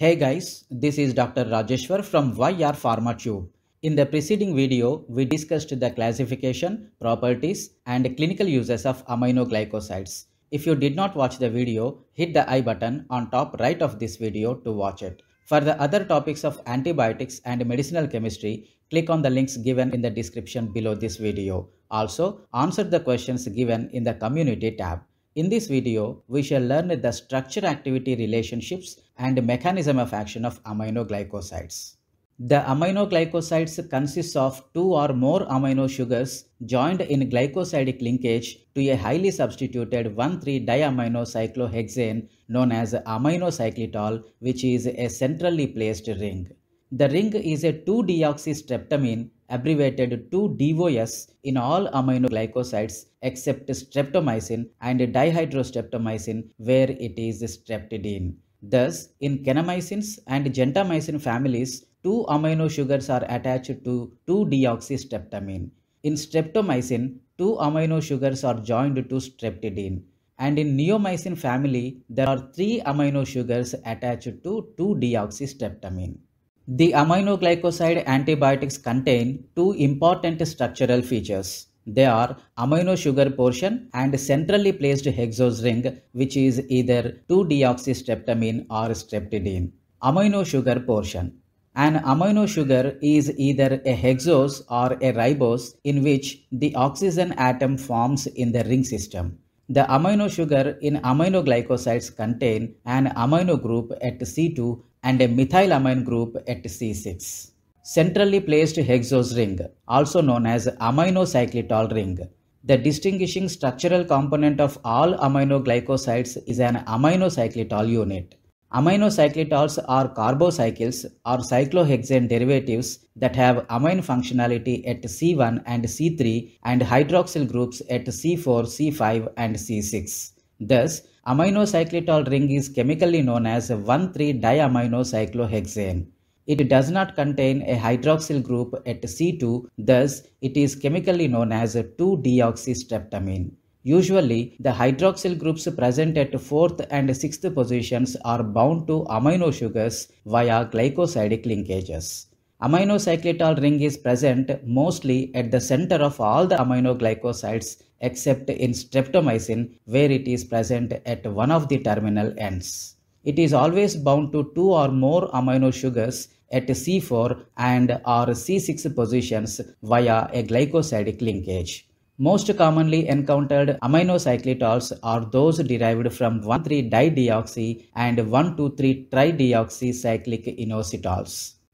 Hey guys, this is Dr. Rajeshwar from YR PharmaTube. In the preceding video, we discussed the classification, properties, and clinical uses of aminoglycosides. If you did not watch the video, hit the I button on top right of this video to watch it. For the other topics of antibiotics and medicinal chemistry, click on the links given in the description below this video. Also, answer the questions given in the community tab. In this video, we shall learn the structure-activity relationships and mechanism of action of aminoglycosides. The aminoglycosides consists of two or more amino sugars joined in glycosidic linkage to a highly substituted 1,3-diaminocyclohexane known as aminocyclitol which is a centrally placed ring. The ring is a 2-deoxystreptamine abbreviated to DOS in all aminoglycosides except streptomycin and dihydrostreptomycin where it is streptidine. Thus, in kanamycins and gentamicin families, two amino sugars are attached to 2-deoxystreptamine. In streptomycin, two amino sugars are joined to streptidine. And in neomycin family, there are three amino sugars attached to 2-deoxystreptamine. The aminoglycoside antibiotics contain two important structural features. They are amino sugar portion and centrally placed hexose ring which is either 2-deoxystreptamine or streptidine. Amino sugar portion an amino sugar is either a hexose or a ribose in which the oxygen atom forms in the ring system. The amino sugar in aminoglycosides contain an amino group at C2 and a methylamine group at C6. Centrally placed hexose ring, also known as aminocyclitol ring. The distinguishing structural component of all aminoglycosides is an aminocyclitol unit. Aminocyclitols are carbocycles or cyclohexane derivatives that have amine functionality at C1 and C3 and hydroxyl groups at C4, C5 and C6. Thus, aminocyclitol ring is chemically known as 1,3-diaminocyclohexane. It does not contain a hydroxyl group at C2, thus it is chemically known as 2-deoxystreptamine. Usually, the hydroxyl groups present at 4th and 6th positions are bound to amino sugars via glycosidic linkages. Aminocyclitol ring is present mostly at the center of all the aminoglycosides except in streptomycin where it is present at one of the terminal ends. It is always bound to two or more amino sugars at C4 and or C6 positions via a glycosidic linkage. Most commonly encountered aminocyclitols are those derived from 1,3-dideoxy and 1,2,3-trideoxy cyclic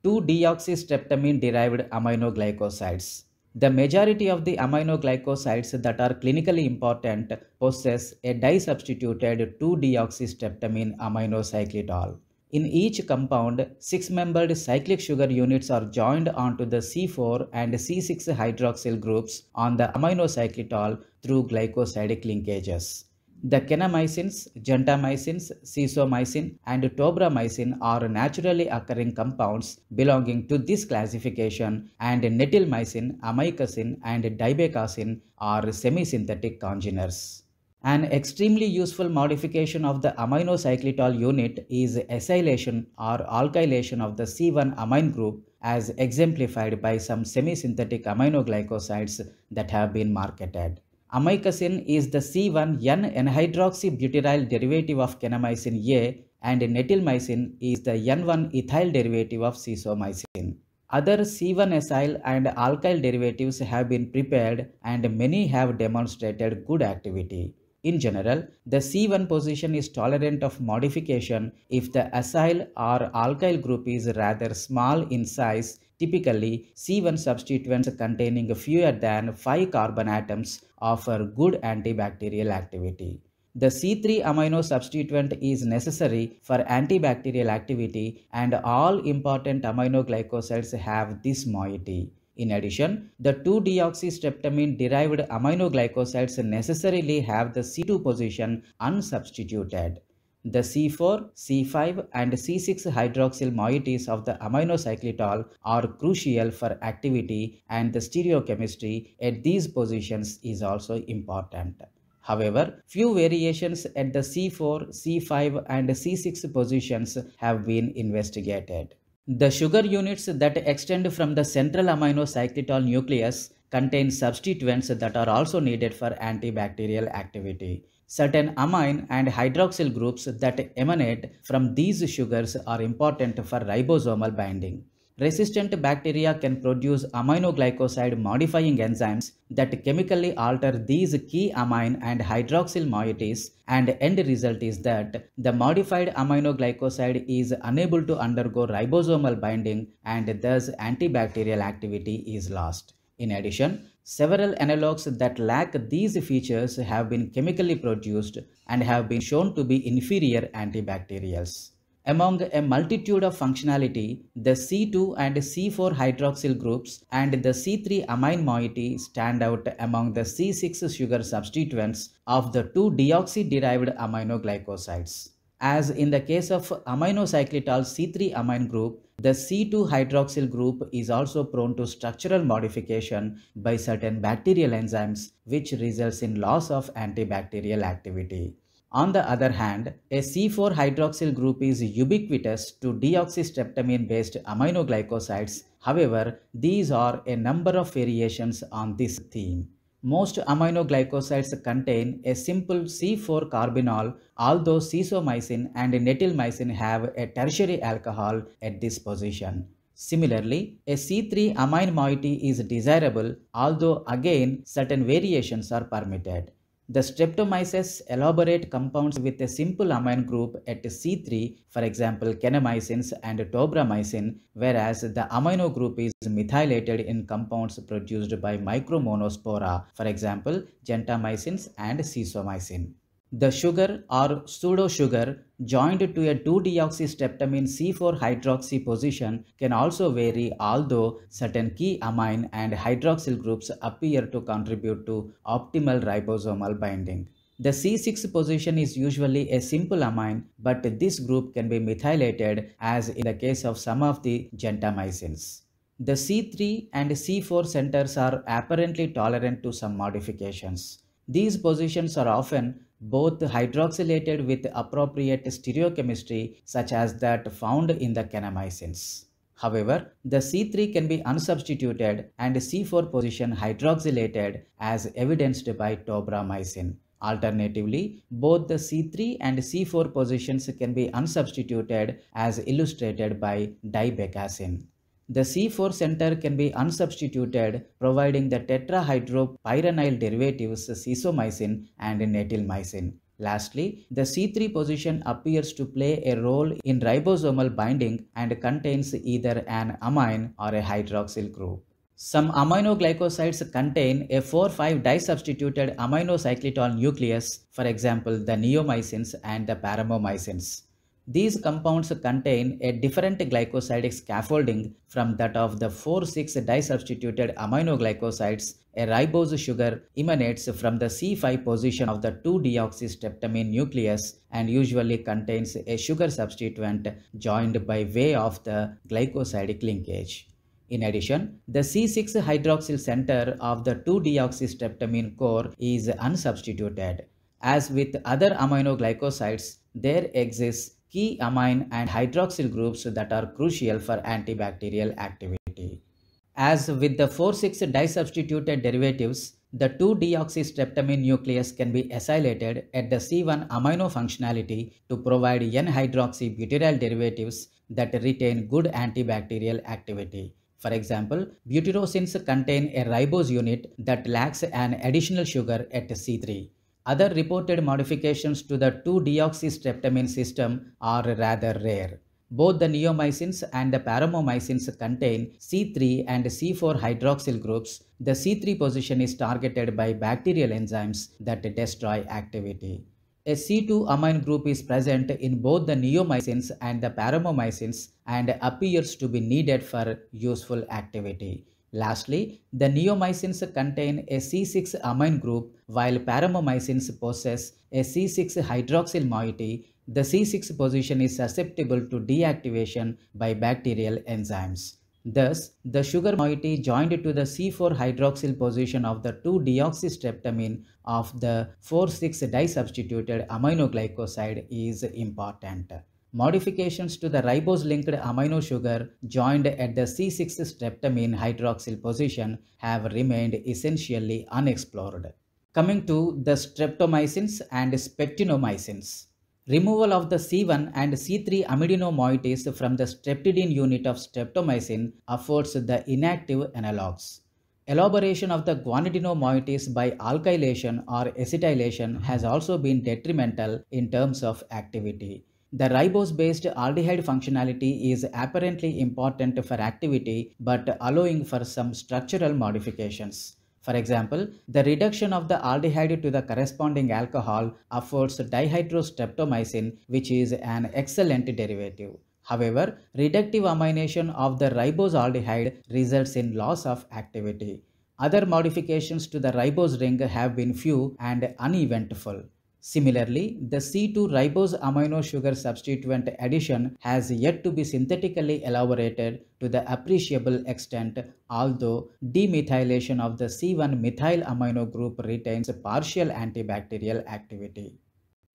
inositols. 2-deoxystreptamine derived aminoglycosides. The majority of the aminoglycosides that are clinically important possess a disubstituted 2-deoxystreptamine aminocyclitol. In each compound, six-membered cyclic sugar units are joined onto the C4 and C6 hydroxyl groups on the aminocyclitol through glycosidic linkages. The kanamycins, gentamicins, sisomicin, and tobramycin are naturally occurring compounds belonging to this classification and netilmicin, amikacin, and dibekacin are semi-synthetic congeners. An extremely useful modification of the aminocyclitol unit is acylation or alkylation of the C1 amine group as exemplified by some semi-synthetic aminoglycosides that have been marketed. Amikacin is the C1 N-anhydroxybutyryl derivative of kanamycin A and netilmicin is the N1 ethyl derivative of sisomicin. Other C1-acyl and alkyl derivatives have been prepared and many have demonstrated good activity. In general, the C1 position is tolerant of modification if the acyl or alkyl group is rather small in size. Typically, C1 substituents containing fewer than 5 carbon atoms offer good antibacterial activity. The C3 amino substituent is necessary for antibacterial activity and all important aminoglycosides have this moiety. In addition, the 2-deoxystreptamine derived aminoglycosides necessarily have the C2 position unsubstituted. The C4, C5 and C6 hydroxyl moieties of the aminocyclitol are crucial for activity and the stereochemistry at these positions is also important. However, few variations at the C4, C5 and C6 positions have been investigated. The sugar units that extend from the central aminocyclitol nucleus contain substituents that are also needed for antibacterial activity. Certain amine and hydroxyl groups that emanate from these sugars are important for ribosomal binding. Resistant bacteria can produce aminoglycoside modifying enzymes that chemically alter these key amine and hydroxyl moieties and end result is that the modified aminoglycoside is unable to undergo ribosomal binding and thus antibacterial activity is lost. In addition, several analogues that lack these features have been chemically produced and have been shown to be inferior antibacterials. Among a multitude of functionality, the C2 and C4 hydroxyl groups and the C3 amine moiety stand out among the C6 sugar substituents of the two deoxy-derived aminoglycosides. As in the case of aminocyclitol C3 amine group, the C2 hydroxyl group is also prone to structural modification by certain bacterial enzymes which results in loss of antibacterial activity. On the other hand, a C4 hydroxyl group is ubiquitous to deoxystreptamine based aminoglycosides. However, these are a number of variations on this theme. Most aminoglycosides contain a simple C4 carbinol, although sisomicin and netilmicin have a tertiary alcohol at this position. Similarly, a C3 amine moiety is desirable, although again certain variations are permitted. The streptomyces elaborate compounds with a simple amine group at C3, for example, kanamycins and tobramycin, whereas the amino group is methylated in compounds produced by micromonospora, for example, gentamicins and sisomicin. The sugar or pseudo sugar joined to a 2-deoxystreptamine C4 hydroxy position can also vary although certain key amine and hydroxyl groups appear to contribute to optimal ribosomal binding. The C6 position is usually a simple amine, but this group can be methylated as in the case of some of the gentamicins. The C3 and C4 centers are apparently tolerant to some modifications. These positions are often both hydroxylated with appropriate stereochemistry such as that found in the kanamycins. However, the C3 can be unsubstituted and C4 position hydroxylated as evidenced by tobramycin. Alternatively, both the C3 and C4 positions can be unsubstituted as illustrated by dibekacin. The C4 center can be unsubstituted providing the tetrahydropyranyl derivatives sisomicin and netilmicin. Lastly, the C3 position appears to play a role in ribosomal binding and contains either an amine or a hydroxyl group. Some aminoglycosides contain a 4-5 disubstituted aminocyclitol nucleus, for example, the neomycins and the paromomycins. These compounds contain a different glycosidic scaffolding from that of the 4,6 disubstituted aminoglycosides. A ribose sugar emanates from the C5 position of the 2-deoxystreptamine nucleus and usually contains a sugar substituent joined by way of the glycosidic linkage. In addition, the C6 hydroxyl center of the 2-deoxystreptamine core is unsubstituted. As with other aminoglycosides, there exists key amine and hydroxyl groups that are crucial for antibacterial activity. As with the 4,6 disubstituted derivatives, the 2-deoxystreptamine nucleus can be acylated at the C1 amino functionality to provide N-hydroxybutyryl derivatives that retain good antibacterial activity. For example, butirosins contain a ribose unit that lacks an additional sugar at C3. Other reported modifications to the 2-deoxystreptamine system are rather rare. Both the neomycins and the paromomycins contain C3 and C4 hydroxyl groups. The C3 position is targeted by bacterial enzymes that destroy activity. A C2 amine group is present in both the neomycins and the paromomycins and appears to be needed for useful activity. Lastly, the neomycins contain a C6 amine group while paromomycins possess a C6 hydroxyl moiety. The C6 position is susceptible to deactivation by bacterial enzymes. Thus, the sugar moiety joined to the C4 hydroxyl position of the 2-deoxystreptamine of the 4,6-disubstituted aminoglycoside is important. Modifications to the ribose-linked amino sugar joined at the C6-streptamine hydroxyl position have remained essentially unexplored. Coming to the streptomycins and spectinomycins. Removal of the C1 and C3 amidino moieties from the streptidine unit of streptomycin affords the inactive analogues. Elaboration of the guanidino moieties by alkylation or acetylation has also been detrimental in terms of activity. The ribose-based aldehyde functionality is apparently important for activity but allowing for some structural modifications. For example, the reduction of the aldehyde to the corresponding alcohol affords dihydrostreptomycin which is an excellent derivative. However, reductive amination of the ribose aldehyde results in loss of activity. Other modifications to the ribose ring have been few and uneventful. Similarly, the C2 ribose amino sugar substituent addition has yet to be synthetically elaborated to the appreciable extent, although demethylation of the C1 methyl amino group retains partial antibacterial activity.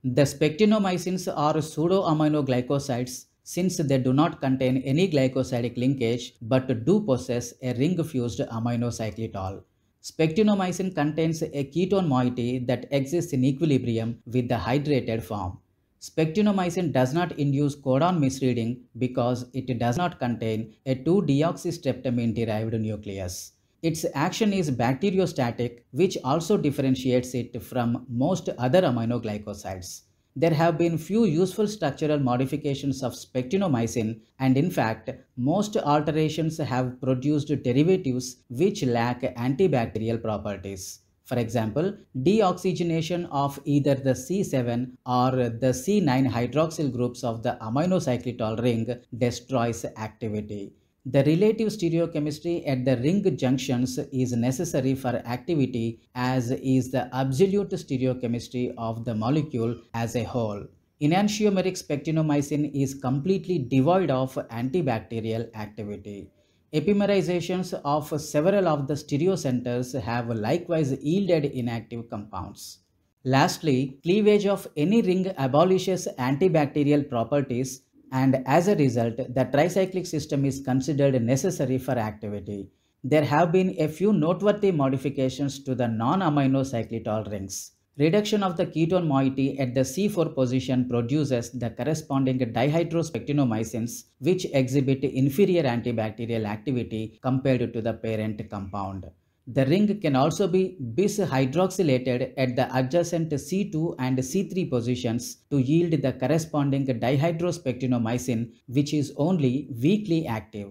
The spectinomycins are pseudoaminoglycosides since they do not contain any glycosidic linkage but do possess a ring-fused aminocyclitol. Spectinomycin contains a ketone moiety that exists in equilibrium with the hydrated form. Spectinomycin does not induce codon misreading because it does not contain a 2-deoxystreptamine derived nucleus. Its action is bacteriostatic, which also differentiates it from most other aminoglycosides. There have been few useful structural modifications of spectinomycin and in fact, most alterations have produced derivatives which lack antibacterial properties. For example, deoxygenation of either the C7 or the C9 hydroxyl groups of the aminocyclitol ring destroys activity. The relative stereochemistry at the ring junctions is necessary for activity as is the absolute stereochemistry of the molecule as a whole. Enantiomeric spectinomycin is completely devoid of antibacterial activity. Epimerizations of several of the stereocenters have likewise yielded inactive compounds. Lastly, cleavage of any ring abolishes antibacterial properties and as a result, the tricyclic system is considered necessary for activity. There have been a few noteworthy modifications to the non-amino rings. Reduction of the ketone moiety at the C4 position produces the corresponding dihydrospectinomycins which exhibit inferior antibacterial activity compared to the parent compound. The ring can also be bis hydroxylated at the adjacent C2 and C3 positions to yield the corresponding dihydrospectinomycin which is only weakly active.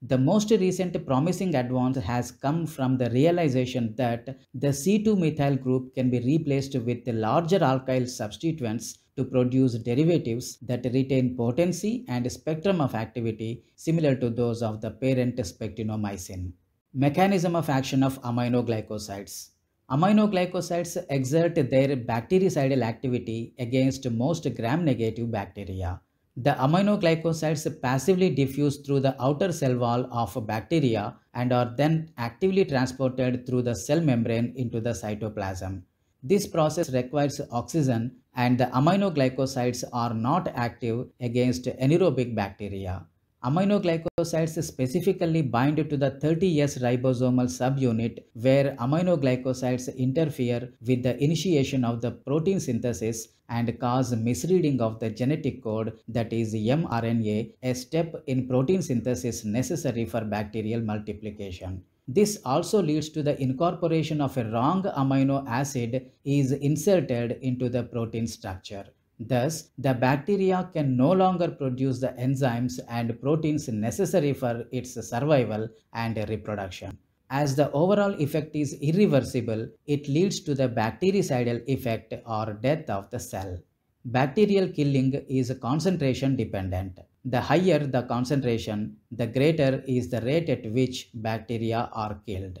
The most recent promising advance has come from the realization that the C2 methyl group can be replaced with larger alkyl substituents to produce derivatives that retain potency and spectrum of activity similar to those of the parent spectinomycin. Mechanism of action of aminoglycosides. Aminoglycosides exert their bactericidal activity against most gram-negative bacteria. The aminoglycosides passively diffuse through the outer cell wall of bacteria and are then actively transported through the cell membrane into the cytoplasm. This process requires oxygen and the aminoglycosides are not active against anaerobic bacteria. Aminoglycosides specifically bind to the 30S ribosomal subunit where aminoglycosides interfere with the initiation of the protein synthesis and cause misreading of the genetic code that is mRNA, a step in protein synthesis necessary for bacterial multiplication. This also leads to the incorporation of a wrong amino acid is inserted into the protein structure. Thus, the bacteria can no longer produce the enzymes and proteins necessary for its survival and reproduction. As the overall effect is irreversible, it leads to the bactericidal effect or death of the cell. Bacterial killing is concentration dependent. The higher the concentration, the greater is the rate at which bacteria are killed.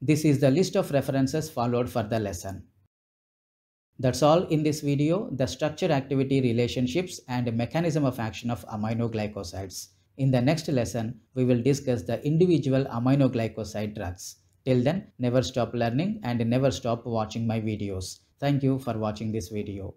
This is the list of references followed for the lesson. That's all in this video, the structure activity relationships and mechanism of action of aminoglycosides. In the next lesson, we will discuss the individual aminoglycoside drugs. Till then, never stop learning and never stop watching my videos. Thank you for watching this video.